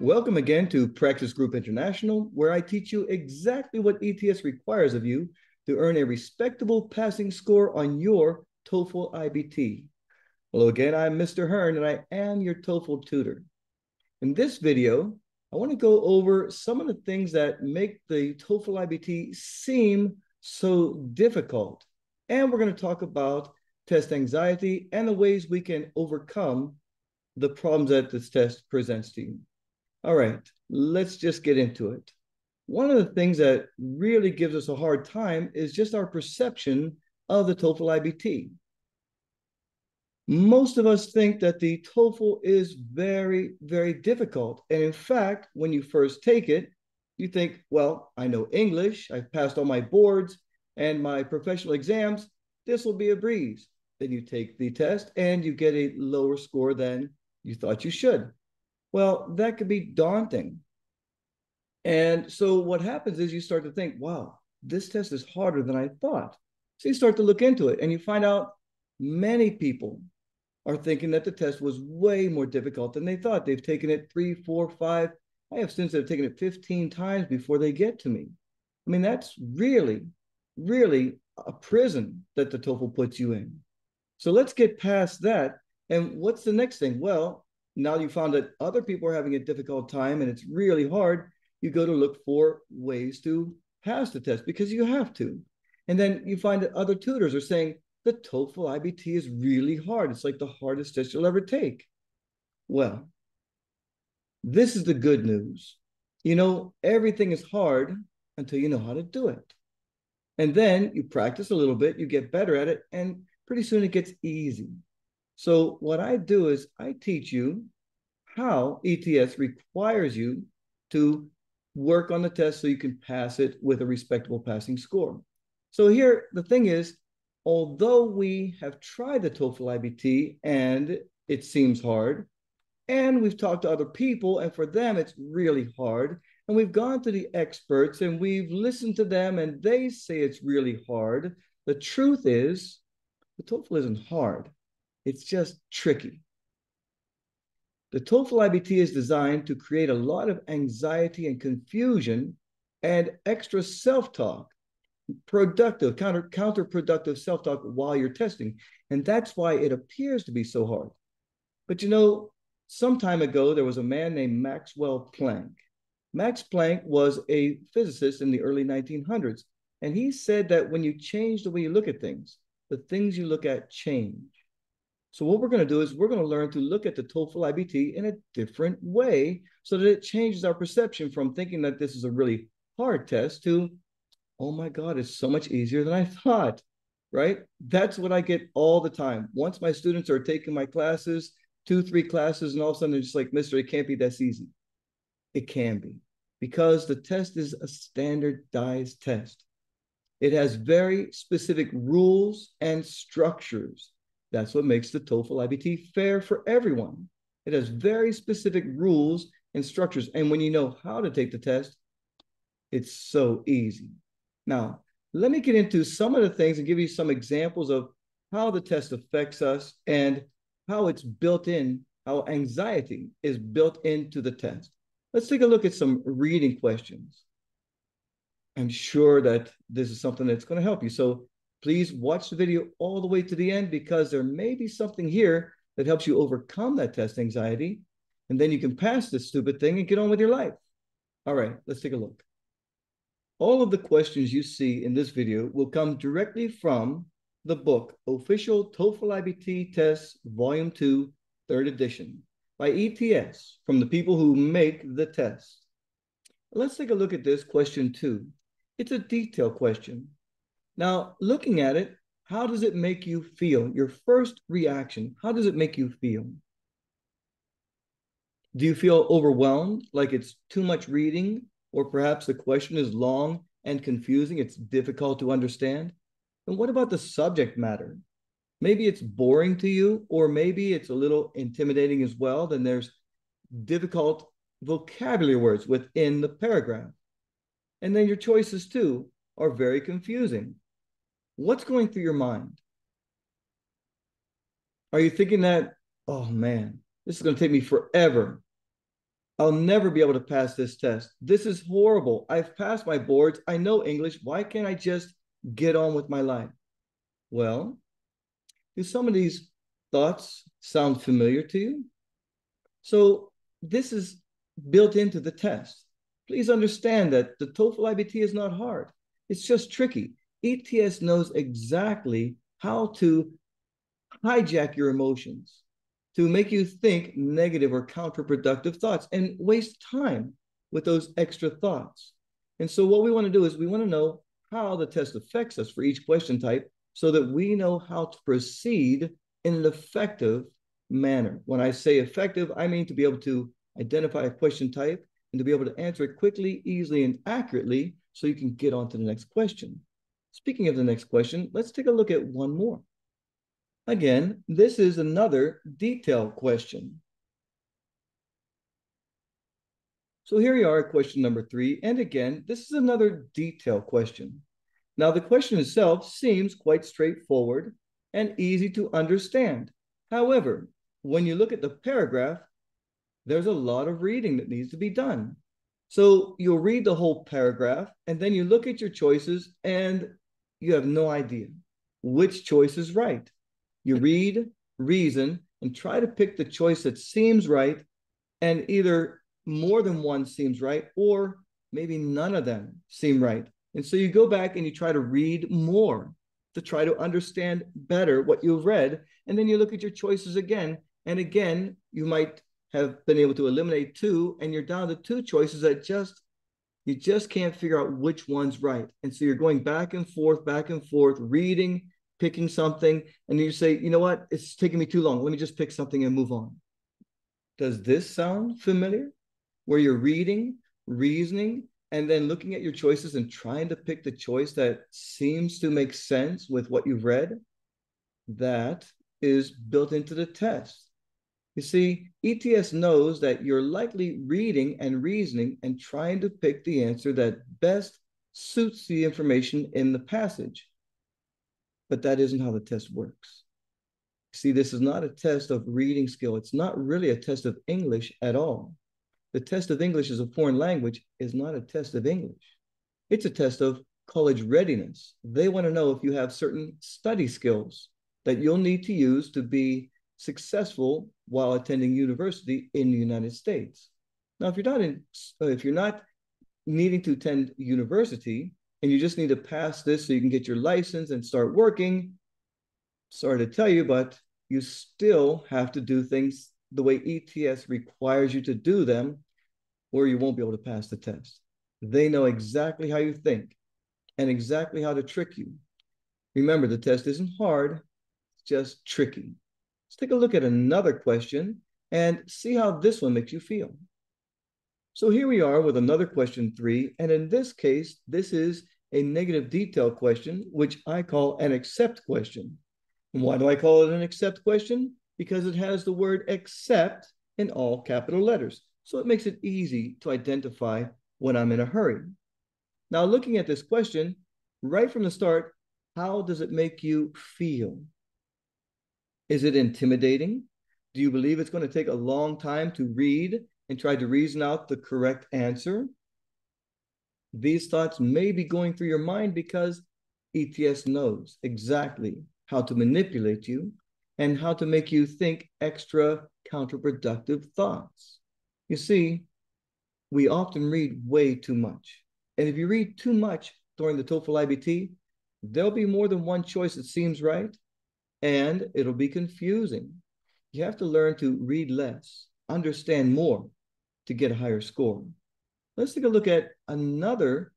Welcome again to Praxis Group International, where I teach you exactly what ETS requires of you to earn a respectable passing score on your TOEFL IBT. Hello again, I'm Mr. Hearn, and I am your TOEFL tutor. In this video, I want to go over some of the things that make the TOEFL IBT seem so difficult. And we're going to talk about test anxiety and the ways we can overcome the problems that this test presents to you. All right, let's just get into it. One of the things that really gives us a hard time is just our perception of the TOEFL IBT. Most of us think that the TOEFL is very, very difficult. And in fact, when you first take it, you think, well, I know English, I've passed all my boards and my professional exams, this will be a breeze. Then you take the test and you get a lower score than you thought you should. Well, that could be daunting. And so what happens is you start to think, wow, this test is harder than I thought. So you start to look into it and you find out many people are thinking that the test was way more difficult than they thought. They've taken it three, four, five. I have students that have taken it 15 times before they get to me. I mean, that's really, really a prison that the TOEFL puts you in. So let's get past that. And what's the next thing? Well, now you found that other people are having a difficult time and it's really hard. You go to look for ways to pass the test because you have to. And then you find that other tutors are saying the TOEFL IBT is really hard. It's like the hardest test you'll ever take. Well, this is the good news. You know, everything is hard until you know how to do it. And then you practice a little bit, you get better at it, and pretty soon it gets easy. So, what I do is I teach you how ETS requires you to work on the test so you can pass it with a respectable passing score. So, here the thing is, although we have tried the TOEFL IBT and it seems hard, and we've talked to other people, and for them it's really hard, and we've gone to the experts and we've listened to them and they say it's really hard. The truth is, the TOEFL isn't hard, it's just tricky. The TOEFL IBT is designed to create a lot of anxiety and confusion and extra self talk, productive, counter, counterproductive self talk while you're testing. And that's why it appears to be so hard. But you know, some time ago, there was a man named Maxwell Planck Max Planck was a physicist in the early 1900s, and he said that when you change the way you look at things, the things you look at change. So what we're going to do is we're going to learn to look at the TOEFL IBT in a different way so that it changes our perception from thinking that this is a really hard test to, oh my God, it's so much easier than I thought, right? That's what I get all the time. Once my students are taking my classes, two, three classes, and all of a sudden they're just like, Mister, it can't be that easy. It can be because the test is a standardized test. It has very specific rules and structures. That's what makes the TOEFL IBT fair for everyone. It has very specific rules and structures. And when you know how to take the test, it's so easy. Now, let me get into some of the things and give you some examples of how the test affects us and how it's built in, how anxiety is built into the test. Let's take a look at some reading questions. I'm sure that this is something that's going to help you. So please watch the video all the way to the end because there may be something here that helps you overcome that test anxiety. And then you can pass this stupid thing and get on with your life. All right, let's take a look. All of the questions you see in this video will come directly from the book, Official TOEFL IBT Tests, Volume 2, Third Edition by ETS from the people who make the test. Let's take a look at this question two. It's a detailed question. Now, looking at it, how does it make you feel? Your first reaction, how does it make you feel? Do you feel overwhelmed, like it's too much reading, or perhaps the question is long and confusing, it's difficult to understand? And what about the subject matter? maybe it's boring to you, or maybe it's a little intimidating as well. Then there's difficult vocabulary words within the paragraph. And then your choices too are very confusing. What's going through your mind? Are you thinking that, oh man, this is going to take me forever? I'll never be able to pass this test. This is horrible. I've passed my boards. I know English. Why can't I just get on with my life? Well, do some of these thoughts sound familiar to you? So, this is built into the test. Please understand that the TOEFL IBT is not hard, it's just tricky. ETS knows exactly how to hijack your emotions to make you think negative or counterproductive thoughts and waste time with those extra thoughts. And so, what we want to do is we want to know how the test affects us for each question type so that we know how to proceed in an effective manner. When I say effective, I mean to be able to identify a question type and to be able to answer it quickly, easily, and accurately so you can get on to the next question. Speaking of the next question, let's take a look at one more. Again, this is another detail question. So here we are at question number three. And again, this is another detail question. Now, the question itself seems quite straightforward and easy to understand. However, when you look at the paragraph, there's a lot of reading that needs to be done. So you'll read the whole paragraph and then you look at your choices and you have no idea which choice is right. You read, reason, and try to pick the choice that seems right, and either more than one seems right, or maybe none of them seem right. And so you go back and you try to read more to try to understand better what you've read. And then you look at your choices again. And again, you might have been able to eliminate two, and you're down to two choices that just you just can't figure out which one's right. And so you're going back and forth, back and forth, reading picking something and you say, you know what, it's taking me too long. Let me just pick something and move on. Does this sound familiar? Where you're reading, reasoning, and then looking at your choices and trying to pick the choice that seems to make sense with what you've read? That is built into the test. You see, ETS knows that you're likely reading and reasoning and trying to pick the answer that best suits the information in the passage but that isn't how the test works. See, this is not a test of reading skill. It's not really a test of English at all. The test of English as a foreign language is not a test of English. It's a test of college readiness. They want to know if you have certain study skills that you'll need to use to be successful while attending university in the United States. Now, if you're not in, if you're not needing to attend university, and you just need to pass this so you can get your license and start working. Sorry to tell you, but you still have to do things the way ETS requires you to do them, or you won't be able to pass the test. They know exactly how you think and exactly how to trick you. Remember, the test isn't hard, it's just tricky. Take a look at another question and see how this one makes you feel. So here we are with another question three. And in this case, this is a negative detail question, which I call an except question. And why do I call it an except question? Because it has the word except in all capital letters. So it makes it easy to identify when I'm in a hurry. Now, looking at this question, right from the start, how does it make you feel? Is it intimidating? Do you believe it's going to take a long time to read and try to reason out the correct answer. These thoughts may be going through your mind because ETS knows exactly how to manipulate you and how to make you think extra counterproductive thoughts. You see, we often read way too much. And if you read too much during the TOEFL IBT, there'll be more than one choice that seems right, and it'll be confusing. You have to learn to read less, understand more, to get a higher score. Let's take a look at another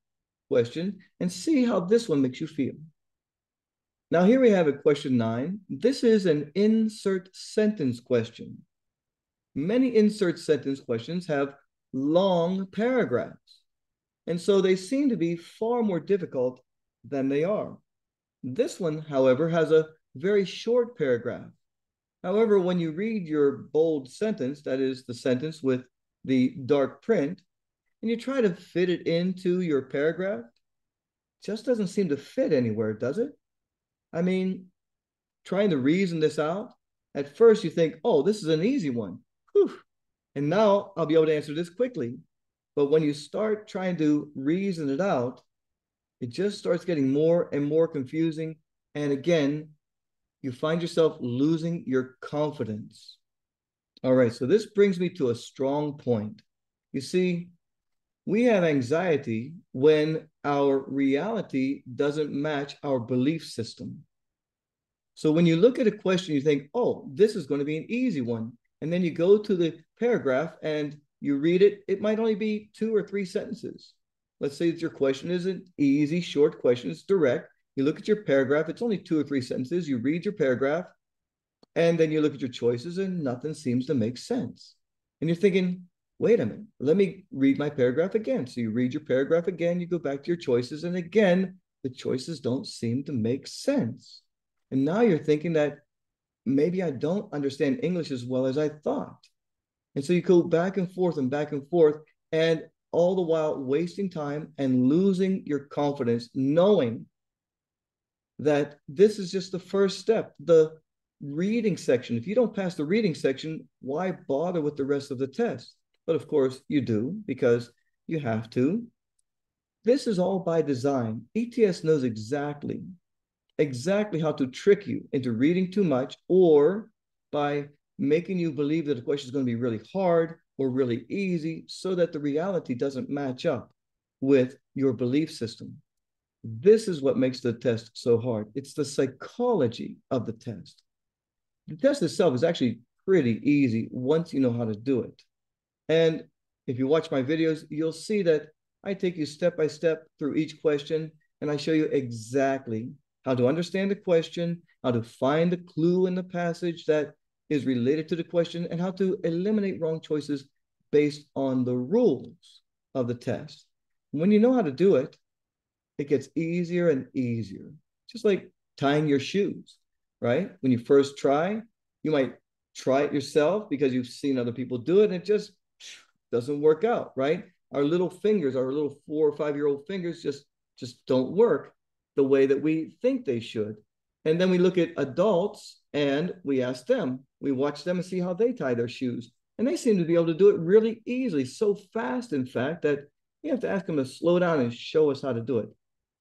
question and see how this one makes you feel. Now here we have a question nine. This is an insert sentence question. Many insert sentence questions have long paragraphs. And so they seem to be far more difficult than they are. This one, however, has a very short paragraph. However, when you read your bold sentence, that is the sentence with the dark print and you try to fit it into your paragraph, just doesn't seem to fit anywhere, does it? I mean, trying to reason this out, at first you think, oh, this is an easy one. Whew. And now I'll be able to answer this quickly. But when you start trying to reason it out, it just starts getting more and more confusing. And again, you find yourself losing your confidence. All right, so this brings me to a strong point. You see, we have anxiety when our reality doesn't match our belief system. So when you look at a question, you think, oh, this is going to be an easy one. And then you go to the paragraph and you read it, it might only be two or three sentences. Let's say that your question is an easy, short question, it's direct. You look at your paragraph, it's only two or three sentences. You read your paragraph, and then you look at your choices, and nothing seems to make sense. And you're thinking, wait a minute, let me read my paragraph again. So you read your paragraph again, you go back to your choices, and again, the choices don't seem to make sense. And now you're thinking that maybe I don't understand English as well as I thought. And so you go back and forth and back and forth, and all the while wasting time and losing your confidence, knowing that this is just the first step. The reading section, if you don't pass the reading section, why bother with the rest of the test? But of course, you do because you have to. This is all by design. ETS knows exactly, exactly how to trick you into reading too much or by making you believe that the question is going to be really hard or really easy so that the reality doesn't match up with your belief system. This is what makes the test so hard. It's the psychology of the test. The test itself is actually pretty easy once you know how to do it. And if you watch my videos, you'll see that I take you step by step through each question and I show you exactly how to understand the question, how to find the clue in the passage that is related to the question and how to eliminate wrong choices based on the rules of the test. When you know how to do it, it gets easier and easier. Just like tying your shoes, right? When you first try, you might try it yourself because you've seen other people do it and it just doesn't work out, right? Our little fingers, our little four or five year old fingers just just don't work the way that we think they should. And then we look at adults and we ask them, we watch them and see how they tie their shoes. And they seem to be able to do it really easily, so fast, in fact, that you have to ask them to slow down and show us how to do it.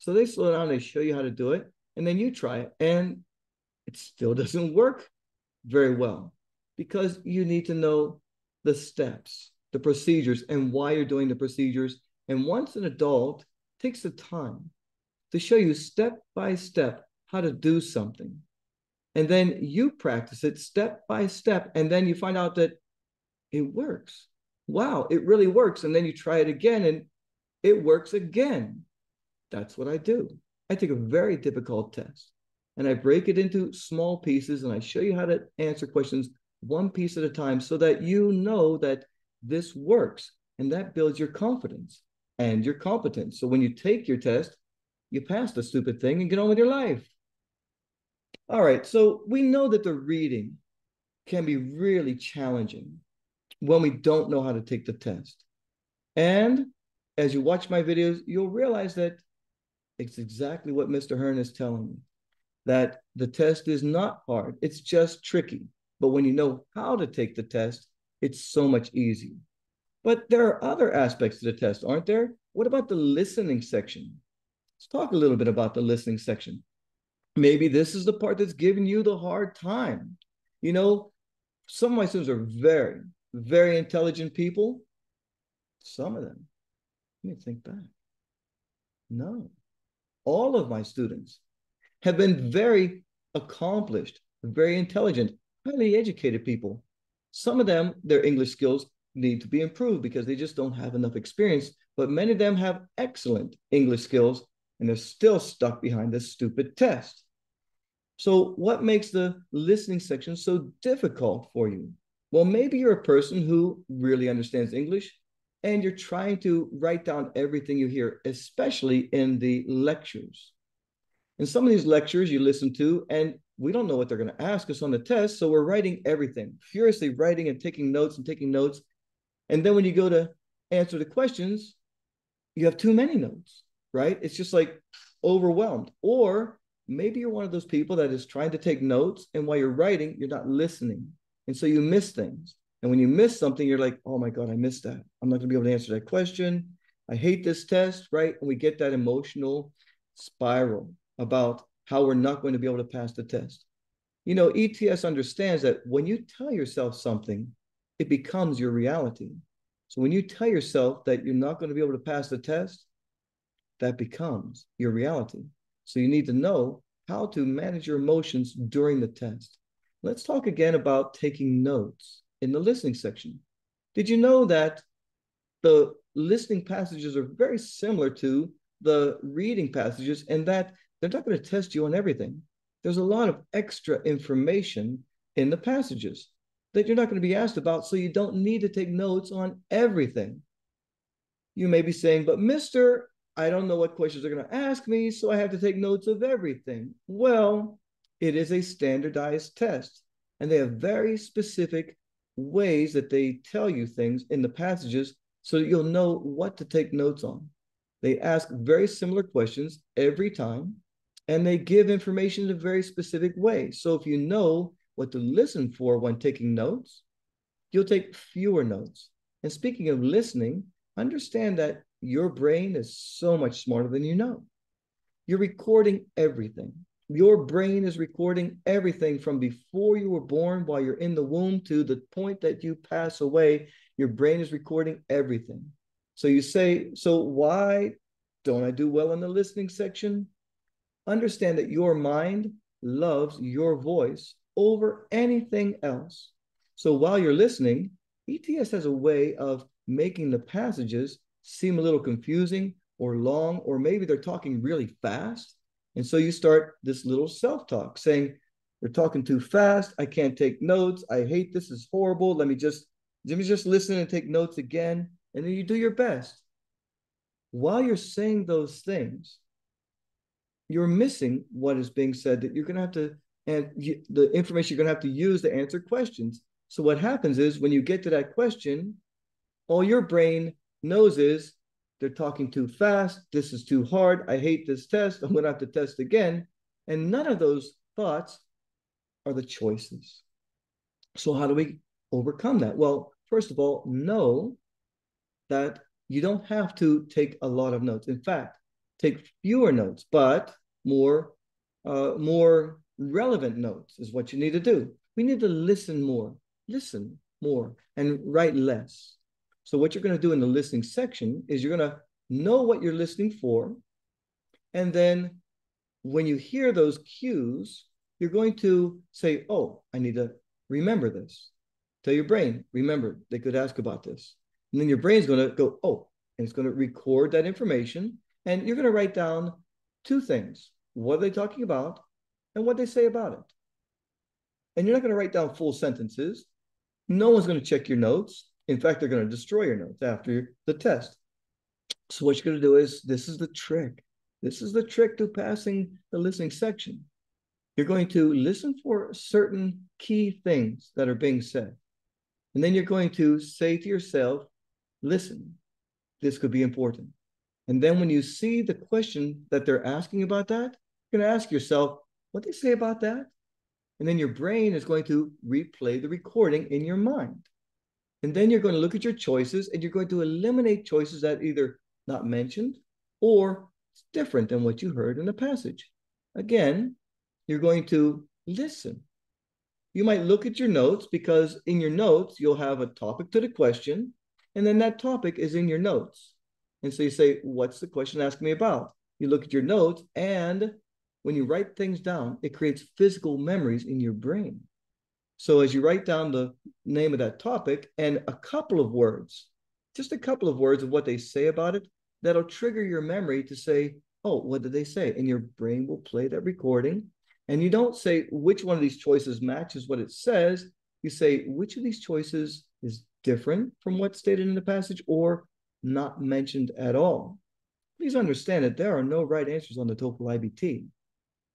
So they slow down, they show you how to do it, and then you try it, and it still doesn't work very well because you need to know the steps, the procedures, and why you're doing the procedures. And once an adult takes the time to show you step by step how to do something. And then you practice it step by step. And then you find out that it works. Wow, it really works. And then you try it again and it works again. That's what I do. I take a very difficult test and I break it into small pieces and I show you how to answer questions one piece at a time so that you know that this works and that builds your confidence and your competence. So when you take your test, you pass the stupid thing and get on with your life. All right, so we know that the reading can be really challenging when we don't know how to take the test. And as you watch my videos, you'll realize that it's exactly what Mr. Hearn is telling me that the test is not hard, it's just tricky. But when you know how to take the test, it's so much easier. But there are other aspects to the test, aren't there? What about the listening section? Let's talk a little bit about the listening section maybe this is the part that's giving you the hard time. You know, some of my students are very, very intelligent people. Some of them, let me think back. No, all of my students have been very accomplished, very intelligent, highly educated people. Some of them, their English skills need to be improved because they just don't have enough experience. But many of them have excellent English skills and they're still stuck behind this stupid test. So, what makes the listening section so difficult for you? Well, maybe you're a person who really understands English and you're trying to write down everything you hear, especially in the lectures. And some of these lectures you listen to, and we don't know what they're going to ask us on the test. So we're writing everything, furiously writing and taking notes and taking notes. And then when you go to answer the questions, you have too many notes right? It's just like overwhelmed. Or maybe you're one of those people that is trying to take notes, and while you're writing, you're not listening. And so you miss things. And when you miss something, you're like, oh my God, I missed that. I'm not going to be able to answer that question. I hate this test, right? And we get that emotional spiral about how we're not going to be able to pass the test. You know, ETS understands that when you tell yourself something, it becomes your reality. So when you tell yourself that you're not going to be able to pass the test, that becomes your reality. So you need to know how to manage your emotions during the test. Let's talk again about taking notes in the listening section. Did you know that the listening passages are very similar to the reading passages and that they're not going to test you on everything? There's a lot of extra information in the passages that you're not going to be asked about, so you don't need to take notes on everything. You may be saying, but Mr. I don't know what questions they're going to ask me, so I have to take notes of everything. Well, it is a standardized test, and they have very specific ways that they tell you things in the passages so that you'll know what to take notes on. They ask very similar questions every time, and they give information in a very specific way. So if you know what to listen for when taking notes, you'll take fewer notes. And speaking of listening, understand that your brain is so much smarter than you know. You're recording everything. Your brain is recording everything from before you were born while you're in the womb to the point that you pass away. Your brain is recording everything. So you say, so why don't I do well in the listening section? Understand that your mind loves your voice over anything else. So while you're listening, ETS has a way of making the passages seem a little confusing or long, or maybe they're talking really fast. And so you start this little self talk saying, They're talking too fast. I can't take notes. I hate this. is horrible. Let me just let me just listen and take notes again. And then you do your best. While you're saying those things, you're missing what is being said that you're going to have to, and you, the information you're going to have to use to answer questions. So what happens is when you get to that question, all your brain knows is they're talking too fast. This is too hard. I hate this test. I'm going to have to test again. And none of those thoughts are the choices. So, how do we overcome that? Well, first of all, know that you don't have to take a lot of notes. In fact, take fewer notes, but more, uh, more relevant notes is what you need to do. We need to listen more, listen more, and write less. So what you're going to do in the listening section is you're going to know what you're listening for. And then when you hear those cues, you're going to say, oh, I need to remember this. Tell your brain, remember, they could ask about this. And then your brain's going to go, oh, and it's going to record that information. And you're going to write down two things what are they talking about and what they say about it. And you're not going to write down full sentences. No one's going to check your notes. In fact, they're going to destroy your notes after the test. So what you're going to do is this is the trick. This is the trick to passing the listening section. You're going to listen for certain key things that are being said. And then you're going to say to yourself, listen, this could be important. And then when you see the question that they're asking about that, you're going to ask yourself, what they say about that? And then your brain is going to replay the recording in your mind. And then you're going to look at your choices and you're going to eliminate choices that either not mentioned or it's different than what you heard in the passage. Again, you're going to listen. You might look at your notes because in your notes, you'll have a topic to the question, and then that topic is in your notes. And so you say, What's the question asking me about? You look at your notes, and when you write things down, it creates physical memories in your brain. So as you write down the name of that topic and a couple of words, just a couple of words of what they say about it, that'll trigger your memory to say, oh, what did they say? And your brain will play that recording. And you don't say which one of these choices matches what it says. You say which of these choices is different from what's stated in the passage or not mentioned at all. Please understand that there are no right answers on the TOEFL IBT.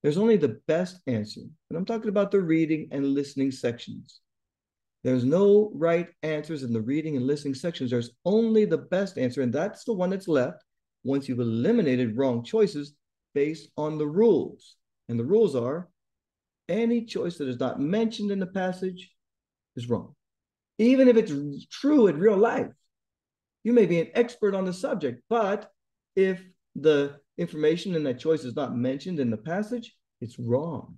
There's only the best answer. And I'm talking about the reading and listening sections. There's no right answers in the reading and listening sections. There's only the best answer, and that's the one that's left once you've eliminated wrong choices based on the rules. And the rules are any choice that is not mentioned in the passage is wrong. even if it's true in real life. You may be an expert on the subject, but if the information in that choice is not mentioned in the passage, it's wrong.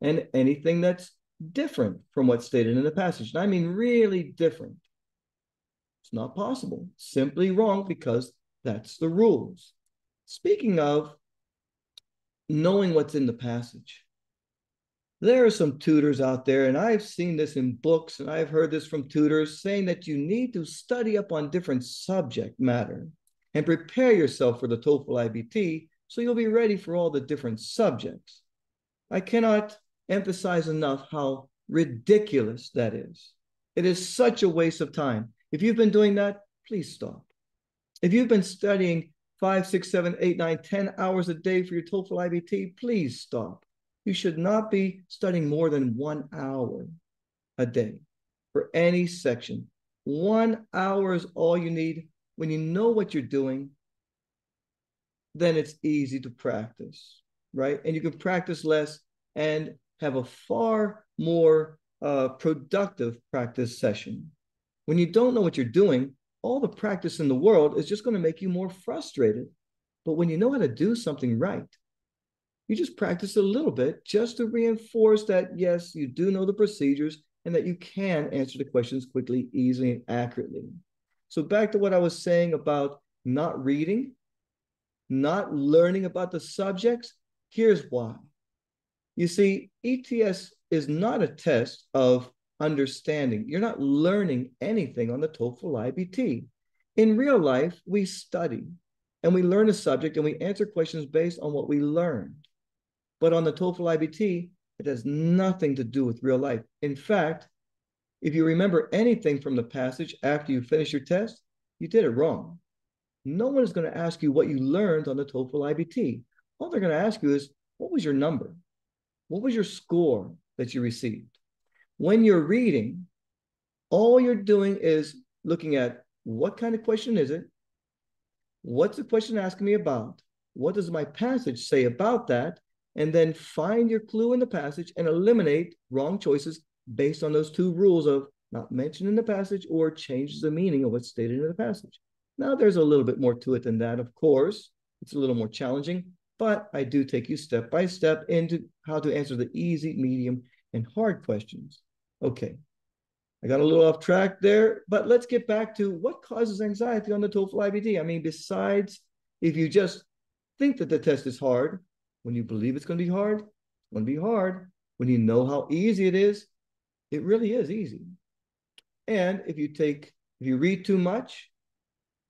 And anything that's different from what's stated in the passage, and I mean really different, it's not possible. Simply wrong because that's the rules. Speaking of knowing what's in the passage, there are some tutors out there, and I've seen this in books and I've heard this from tutors saying that you need to study up on different subject matter and prepare yourself for the TOEFL IBT so you'll be ready for all the different subjects. I cannot emphasize enough how ridiculous that is. It is such a waste of time. If you've been doing that, please stop. If you've been studying five, six, seven, eight, nine, ten hours a day for your TOEFL IBT, please stop. You should not be studying more than one hour a day for any section. One hour is all you need. When you know what you're doing, then it's easy to practice, right? And you can practice less and have a far more uh, productive practice session. When you don't know what you're doing, all the practice in the world is just going to make you more frustrated. But when you know how to do something right, you just practice a little bit just to reinforce that, yes, you do know the procedures and that you can answer the questions quickly, easily, and accurately. So, back to what I was saying about not reading, not learning about the subjects, here's why. You see, ETS is not a test of understanding. You're not learning anything on the TOEFL IBT. In real life, we study and we learn a subject and we answer questions based on what we learned. But on the TOEFL IBT, it has nothing to do with real life. In fact, if you remember anything from the passage after you finish your test, you did it wrong. No one is going to ask you what you learned on the TOEFL IBT. All they're going to ask you is, what was your number? What was your score that you received? When you're reading, all you're doing is looking at what kind of question is it? What's the question asking me about? What does my passage say about that? And then find your clue in the passage and eliminate wrong choices based on those two rules of not mentioned in the passage or changes the meaning of what's stated in the passage. Now, there's a little bit more to it than that, of course. It's a little more challenging, but I do take you step by step into how to answer the easy, medium, and hard questions. Okay, I got a little off track there, but let's get back to what causes anxiety on the TOEFL IBT. I mean, besides if you just think that the test is hard, when you believe it's going to be hard, it's going to be hard. When you know how easy it is, it really is easy. And if you take, if you read too much,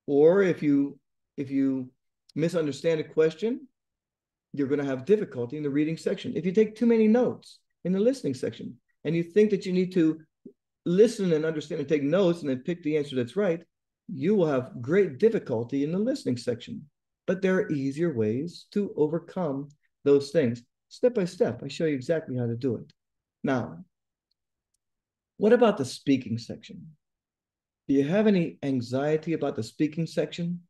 or if you if you misunderstand a question, you're going to have difficulty in the reading section. If you take too many notes in the listening section and you think that you need to listen and understand and take notes and then pick the answer that's right, you will have great difficulty in the listening section. But there are easier ways to overcome those things. Step by step, I show you exactly how to do it. Now, what about the speaking section? Do you have any anxiety about the speaking section?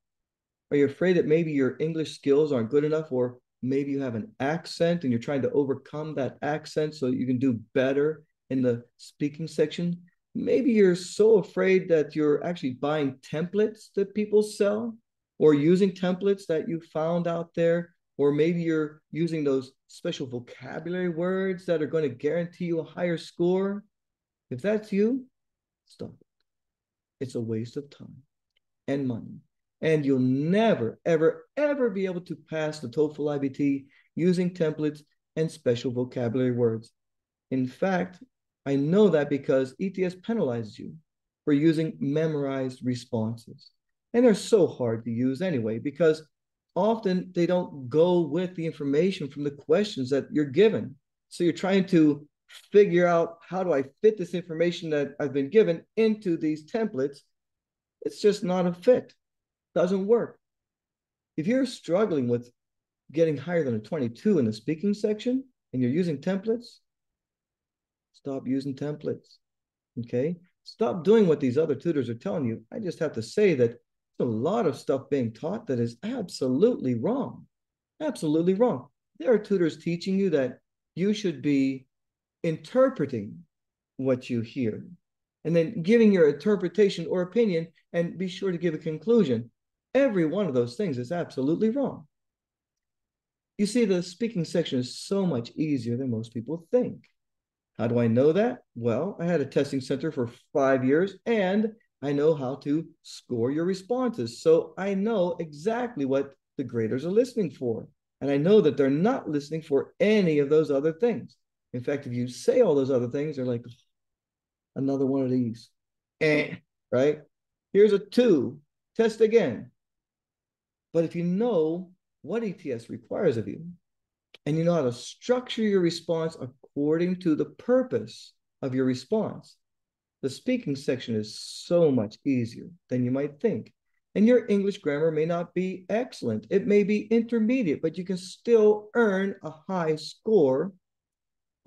Are you afraid that maybe your English skills aren't good enough, or maybe you have an accent and you're trying to overcome that accent so you can do better in the speaking section? Maybe you're so afraid that you're actually buying templates that people sell or using templates that you found out there, or maybe you're using those special vocabulary words that are going to guarantee you a higher score. If that's you, stop it. it's a waste of time and money. And you'll never, ever, ever be able to pass the TOEFL IBT using templates and special vocabulary words. In fact, I know that because ETS penalizes you for using memorized responses. And they're so hard to use anyway, because often they don't go with the information from the questions that you're given. So you're trying to figure out how do I fit this information that I've been given into these templates, it's just not a fit. Doesn't work. If you're struggling with getting higher than a 22 in the speaking section and you're using templates, stop using templates. Okay? Stop doing what these other tutors are telling you. I just have to say that there's a lot of stuff being taught that is absolutely wrong. Absolutely wrong. There are tutors teaching you that you should be interpreting what you hear. and then giving your interpretation or opinion and be sure to give a conclusion. Every one of those things is absolutely wrong. You see, the speaking section is so much easier than most people think. How do I know that? Well, I had a testing center for five years and I know how to score your responses. So I know exactly what the graders are listening for. And I know that they're not listening for any of those other things. In fact, if you say all those other things, they're like, another one of these. Eh, right? Here's a two. Test again. But if you know what ETS requires of you, and you know how to structure your response according to the purpose of your response, the speaking section is so much easier than you might think. And your English grammar may not be excellent. It may be intermediate, but you can still earn a high score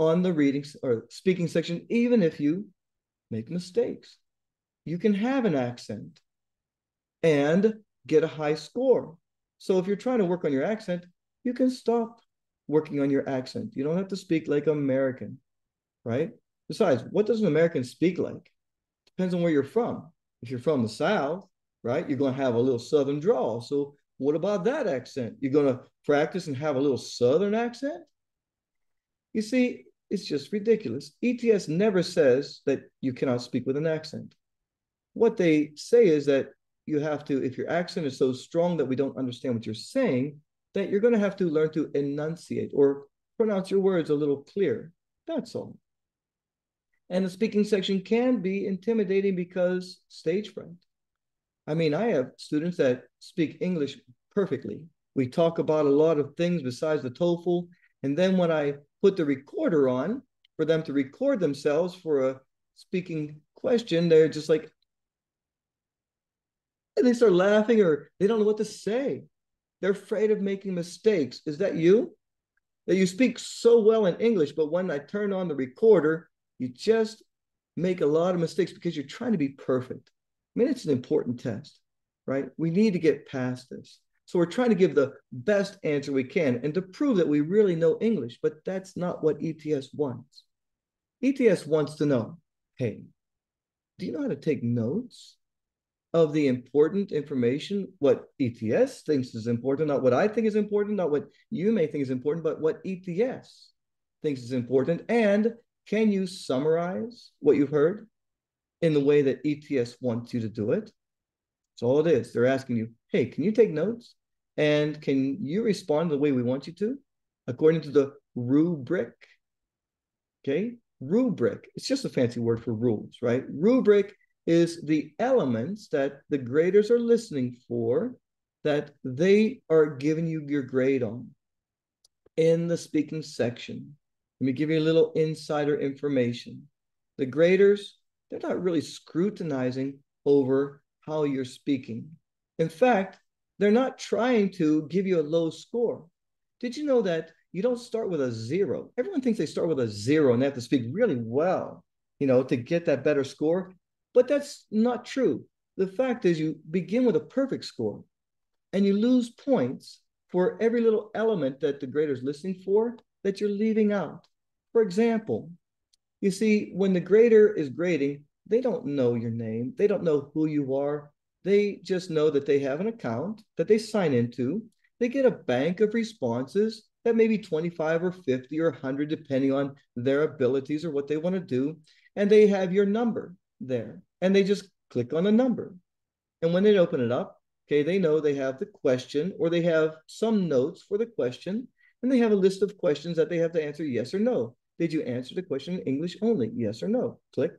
on the reading or speaking section, even if you make mistakes. You can have an accent and get a high score. So if you're trying to work on your accent, you can stop working on your accent. You don't have to speak like American, right? Besides, what does an American speak like? Depends on where you're from. If you're from the South, right, you're going to have a little Southern drawl. So what about that accent? You're going to practice and have a little Southern accent? You see, it's just ridiculous. ETS never says that you cannot speak with an accent. What they say is that you have to, if your accent is so strong that we don't understand what you're saying, that you're going to have to learn to enunciate or pronounce your words a little clearer. That's all. And the speaking section can be intimidating because stage fright. I mean, I have students that speak English perfectly. We talk about a lot of things besides the TOEFL. And then when I put the recorder on for them to record themselves for a speaking question, they're just like, and they start laughing or they don't know what to say. They're afraid of making mistakes. Is that you? That you speak so well in English, but when I turn on the recorder, you just make a lot of mistakes because you're trying to be perfect. I mean, it's an important test, right? We need to get past this. So we're trying to give the best answer we can and to prove that we really know English, but that's not what ETS wants. ETS wants to know, hey, do you know how to take notes of the important information, what ETS thinks is important, not what I think is important, not what you may think is important, but what ETS thinks is important. And can you summarize what you've heard in the way that ETS wants you to do it? That's all it is. They're asking you, hey, can you take notes? And can you respond the way we want you to, according to the rubric? Okay, rubric. It's just a fancy word for rules, right? Rubric is the elements that the graders are listening for that they are giving you your grade on in the speaking section. Let me give you a little insider information. The graders, they're not really scrutinizing over how you're speaking. In fact, they're not trying to give you a low score. Did you know that you don't start with a zero? Everyone thinks they start with a zero and they have to speak really well, you know, to get that better score. But that's not true. The fact is, you begin with a perfect score and you lose points for every little element that the grader is listening for that you're leaving out. For example, you see, when the grader is grading, they don't know your name, they don't know who you are, they just know that they have an account that they sign into. They get a bank of responses that may be 25 or 50 or 100, depending on their abilities or what they want to do. And they have your number there. And they just click on a number. And when they open it up, okay, they know they have the question or they have some notes for the question. And they have a list of questions that they have to answer yes or no. Did you answer the question in English only? Yes or no? Click.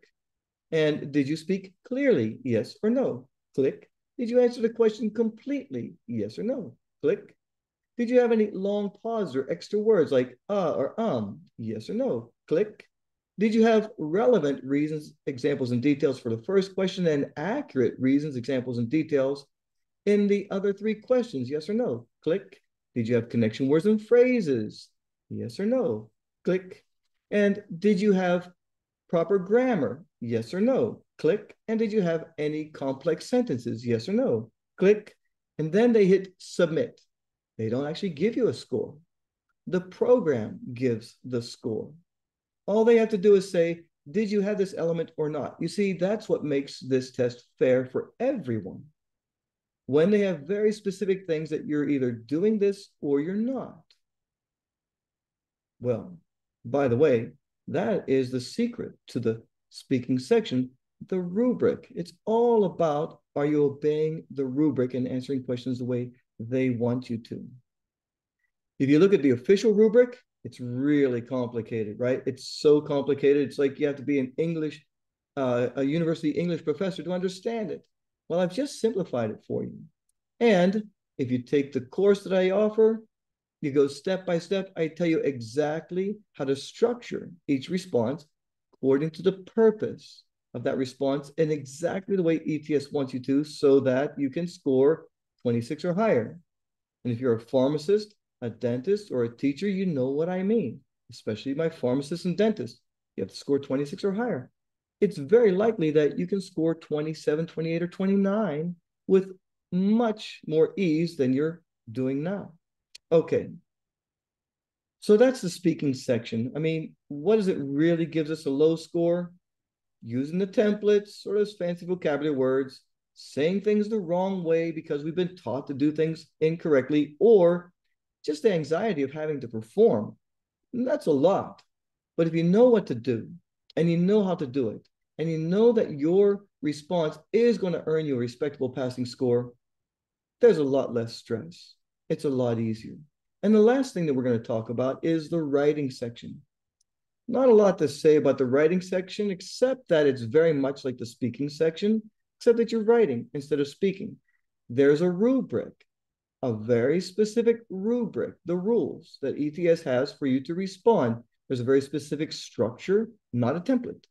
And did you speak clearly? Yes or no? Click. Did you answer the question completely? Yes or no? Click. Did you have any long pauses or extra words like uh or um? Yes or no? Click. Did you have relevant reasons, examples, and details for the first question and accurate reasons, examples, and details in the other three questions? Yes or no? Click. Did you have connection words and phrases? Yes or no? Click. And did you have proper grammar? Yes or no? Click. And did you have any complex sentences? Yes or no? Click. And then they hit submit. They don't actually give you a score. The program gives the score. All they have to do is say, did you have this element or not? You see, that's what makes this test fair for everyone. When they have very specific things that you're either doing this or you're not. Well, by the way, that is the secret to the speaking section, the rubric. It's all about are you obeying the rubric and answering questions the way they want you to? If you look at the official rubric, it's really complicated, right? It's so complicated. It's like you have to be an English, uh, a university English professor to understand it. Well, I've just simplified it for you. And if you take the course that I offer, you go step by step. I tell you exactly how to structure each response according to the purpose of that response and exactly the way ETS wants you to so that you can score 26 or higher. And if you're a pharmacist, a dentist, or a teacher, you know what I mean, especially my pharmacist and dentist. You have to score 26 or higher. It's very likely that you can score 27, 28, or 29 with much more ease than you're doing now. Okay. So that's the speaking section. I mean, what does it really gives us a low score? Using the templates or those fancy vocabulary words, saying things the wrong way because we've been taught to do things incorrectly, or just the anxiety of having to perform. And that's a lot. But if you know what to do and you know how to do it, and you know that your response is going to earn you a respectable passing score, there's a lot less stress. It's a lot easier. And the last thing that we're going to talk about is the writing section. Not a lot to say about the writing section, except that it's very much like the speaking section, except that you're writing instead of speaking. There's a rubric a very specific rubric, the rules that ETS has for you to respond. There's a very specific structure, not a template.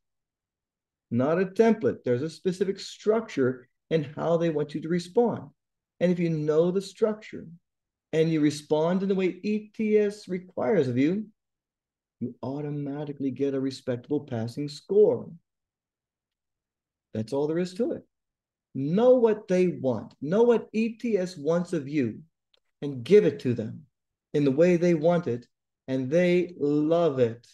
Not a template. There's a specific structure and how they want you to respond. And if you know the structure and you respond in the way ETS requires of you, you automatically get a respectable passing score. That's all there is to it. Know what they want. Know what ETS wants of you and give it to them in the way they want it. And they love it.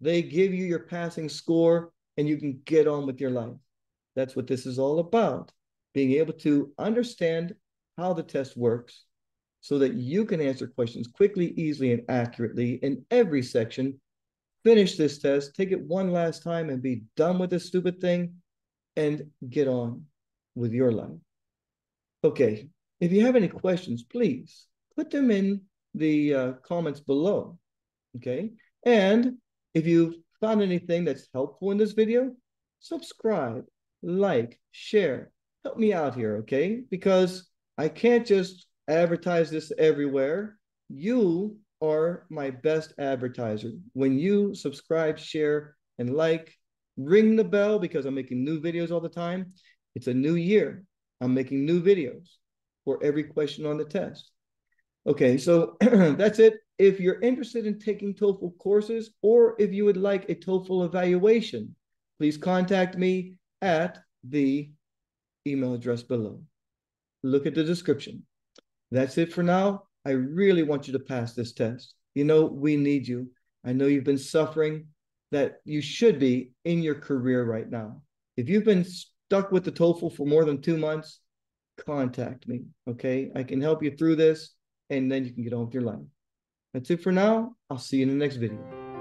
They give you your passing score and you can get on with your life. That's what this is all about. Being able to understand how the test works so that you can answer questions quickly, easily, and accurately in every section. Finish this test, take it one last time, and be done with this stupid thing and get on with your life. Okay, if you have any questions, please put them in the uh, comments below. Okay, and if you found anything that's helpful in this video, subscribe, like, share. Help me out here, okay? Because I can't just advertise this everywhere. You are my best advertiser. When you subscribe, share, and like, ring the bell because I'm making new videos all the time. It's a new year. I'm making new videos for every question on the test. Okay, so that's it. If you're interested in taking TOEFL courses or if you would like a TOEFL evaluation, please contact me at the email address below. Look at the description. That's it for now. I really want you to pass this test. You know, we need you. I know you've been suffering that you should be in your career right now. If you've been stuck with the TOEFL for more than two months, contact me. Okay. I can help you through this and then you can get on with your life. That's it for now. I'll see you in the next video.